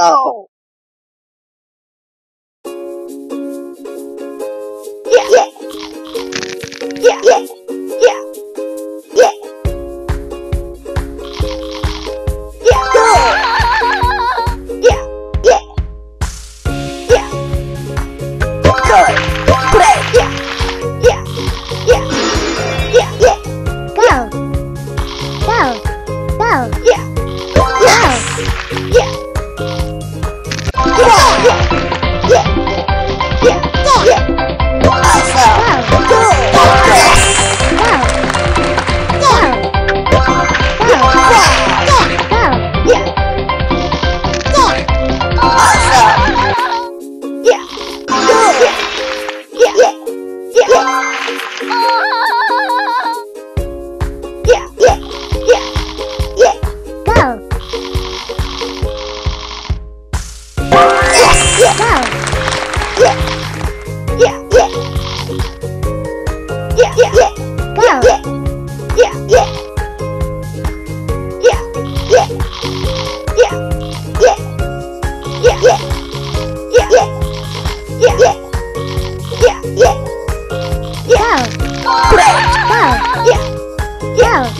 No! Yeah! Yeah! Yeah! Yeah! Yeah! Yeah! Yeah! Yeah! Yeah! Yeah! Good! 哇耶耶 Yeah.